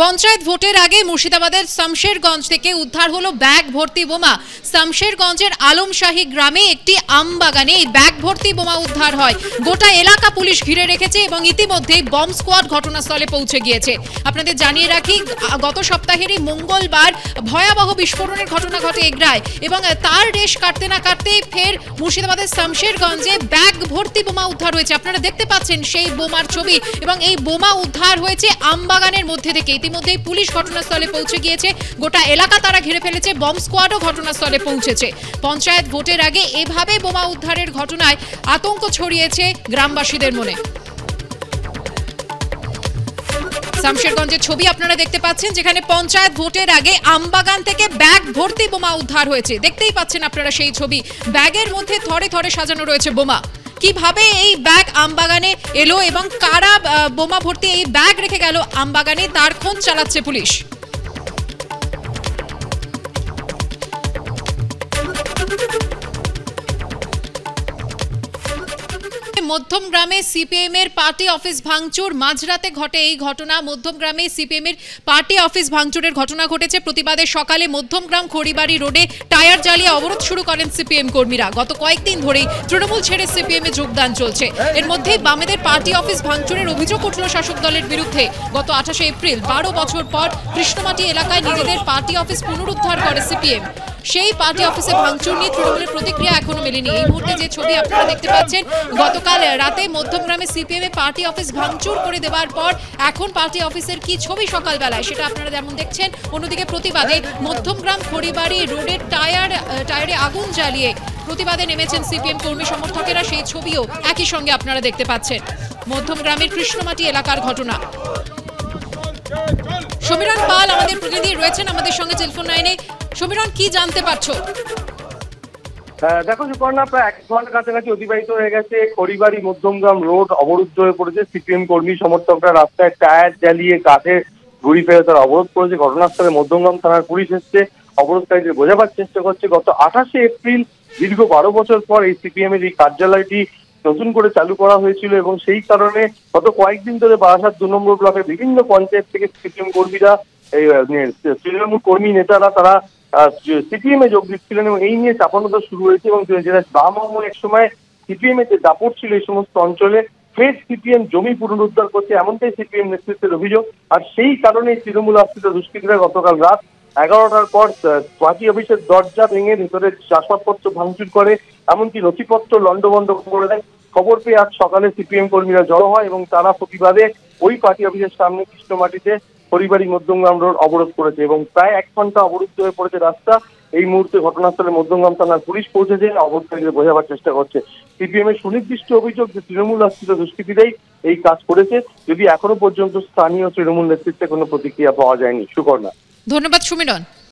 পঞ্চায়েত ভোটের আগে মুর্শিদাবাদের শামশেরগঞ্জ থেকে উদ্ধার হলো ব্যাগ ভর্তি বোমা। শামশেরগঞ্জের আলমশাহী গ্রামে একটি আম বাগানে এই ব্যাগ ভর্তি বোমা উদ্ধার হয়। গোটা এলাকা পুলিশ ঘিরে রেখেছে এবং ইতিমধ্যেই বম স্কোয়াড ঘটনাস্থলে পৌঁছে গিয়েছে। আপনাদের জানিয়ে রাখি, গত সপ্তাহেরই মঙ্গলবার ভয়াবহ বিস্ফোরণের ঘটনা ঘটে এগরায় এবং তার রেশ কাটতে না কাটতেই ফের মুর্শিদাবাদের শামশেরগঞ্জে ব্যাগ ভর্তি বোমা উদ্ধার হয়েছে। আপনারা দেখতে পাচ্ছেন সেই বোমার ছবি এবং এই বোমা উদ্ধার হয়েছে আমবাগানের মধ্যে থেকে ইতিমধ্যেই পুলিশ ঘটনাস্থলে পৌঁছে গিয়েছে। গোটা এলাকা তারা ঘিরে ফেলেছে, বম স্কোয়াডও ঘটনাস্থলে পৌঁছেছে। পঞ্চায়েত ভোটের আগে এভাবে বোমা উদ্ধারের ঘটনায় আতঙ্ক ছড়িয়েছে গ্রামবাসীদের মনে। শামশেরগঞ্জের ছবি আপনারা দেখতে পাচ্ছেন, যেখানে পঞ্চায়েত ভোটের আগে আমবাগান থেকে ব্যাগ ভর্তি বোমা উদ্ধার হয়েছে। দেখতেই পাচ্ছেন আপনারা সেই ছবি। ব্যাগের মধ্যে থরে থরে সাজানো রয়েছে বোমা। কীভাবে এই ব্যাগ আমবাগানে এলো এবং কারা বোমা ভর্তি এই ব্যাগ রেখে গেল আমবাগানে তার খোঁজ চালাচ্ছে পুলিশ। মধ্যম গ্রামে সিপিএম এর পার্টি অফিস ভাঙচুর। মাঝরাতে ঘটে এই ঘটনা। মধ্যম গ্রামে সিপিএম এর পার্টি অফিস ভাঙচুরের ঘটনা ঘটেছে। প্রতিবাদে সকালে মধ্যমগ্রাম খড়িবাড়ি রোডে টায়ার জ্বালিয়ে অবরোধ শুরু করেন সিপিএম কর্মীরা। গত কয়েকদিন ধরেই তৃণমূল ছেড়ে সিপিএম এ যোগদান চলছে। এর মধ্যে বামেদের পার্টি অফিস ভাঙচুরের অভিযোগ উঠল শাসক দলের বিরুদ্ধে। গত আঠাশে এপ্রিল, বারো বছর পর কৃষ্ণমাটি এলাকায় নিজেদের পার্টি অফিস পুনরুদ্ধার করে সিপিএম। সেই পার্টি অফিসে ভাঙচুর নিয়ে তৃণমূলের প্রতিক্রিয়া এখনও মেলেনি। এই মুহূর্তে যে ছবি আপনারা দেখতে পাচ্ছেন, গতকাল রাতে মধ্যমগ্রামে সিপিএম এ পার্টি অফিস ভাঙচুর করে দেওয়ার পর এখন পার্টি অফিসের কি ছবি সকালবেলায় সেটা আপনারা যেমন দেখছেন, অন্যদিকে প্রতিবাদে মধ্যমগ্রাম খড়িবাড়ি রোডের টায়ার টায়ারে আগুন জ্বালিয়ে প্রতিবাদে নেমেছেন সিপিএম কর্মী সমর্থকেরা। সেই ছবিও একই সঙ্গে আপনারা দেখতে পাচ্ছেন। মধ্যমগ্রামের কৃষ্ণমাটি এলাকার ঘটনা। সমীরণ পাল আমাদের প্রতিনিধি রয়েছেন আমাদের সঙ্গে টেলিফোন লাইনে। সমীরণ কি জানতে পারছ? হ্যাঁ, দেখো সুপর্ণা প্রায় এক ঘণ্টার কাছাকাছি অতিবাহিত হয়ে গেছে। খড়িবাড়ি মধ্যমগ্রাম রোড অবরুদ্ধ হয়ে পড়েছে। সিপিএম কর্মী সমর্থকরা রাস্তায় টায়ার জ্বালিয়ে কাঠে ঘুরি ফেলে তারা অবরোধ করেছে। ঘটনাস্থলে মধ্যমগ্রাম থানার পুলিশ এসছে। অবরোধকারীদের বোঝাবার চেষ্টা করছে। গত আঠাশে এপ্রিল দীর্ঘ বারো বছর পর এই সিপিএম এর এই কার্যালয়টি নতুন করে চালু করা হয়েছিল এবং সেই কারণে গত কয়েকদিন ধরে বারাসাত দু নম্বর ব্লকের বিভিন্ন পঞ্চায়েত থেকে সিপিএম কর্মীরা এই তৃণমূল কর্মী নেতারা তারা সিপিএম এ যোগ দিচ্ছিলেন এবং এই নিয়ে চাপানোটা শুরু হয়েছে এবং যেটা বাম আমল এক সময় সিপিএম এ যে দাপট ছিল এই সমস্ত অঞ্চলে, ফের সিপিএম জমি পুনরুদ্ধার করছে, এমনটাই সিপিএম নেতৃত্বের অভিযোগ। আর সেই কারণে তৃণমূল আশ্রিত দুষ্কৃতীরা গতকাল রাত এগারোটার পর পার্টি অফিসের দরজা ভেঙে ভেতরে চাষবাদপত্র ভাঙচুর করে, এমনকি নথিপত্র লন্ডভন্ড করে দেয়। খবর পেয়ে আজ সকালে সিপিএম কর্মীরা জড়ো হয় এবং তারা প্রতিবাদে ওই পার্টি অফিসের সামনে কৃষ্ণমাটিতে পরিবারী মধ্যমগ্রাম রোড অবরোধ করেছে এবং প্রায় এক ঘণ্টা অবরুদ্ধ হয়ে পড়েছে রাস্তা। এই মুহূর্তে ঘটনাস্থলে মধ্যমগ্রাম থানার পুলিশ পৌঁছেছে অবরোধকারীদের বোঝাবার চেষ্টা করছে। সিপিএম এর সুনির্দিষ্ট অভিযোগ যে তৃণমূল আশ্রিত দুষ্কৃতীরাই এই কাজ করেছে। যদি এখনও পর্যন্ত স্থানীয় তৃণমূল নেতৃত্বে কোনো প্রতিক্রিয়া পাওয়া যায়নি সুকর্ণা ধন্যবাদ সুমিরন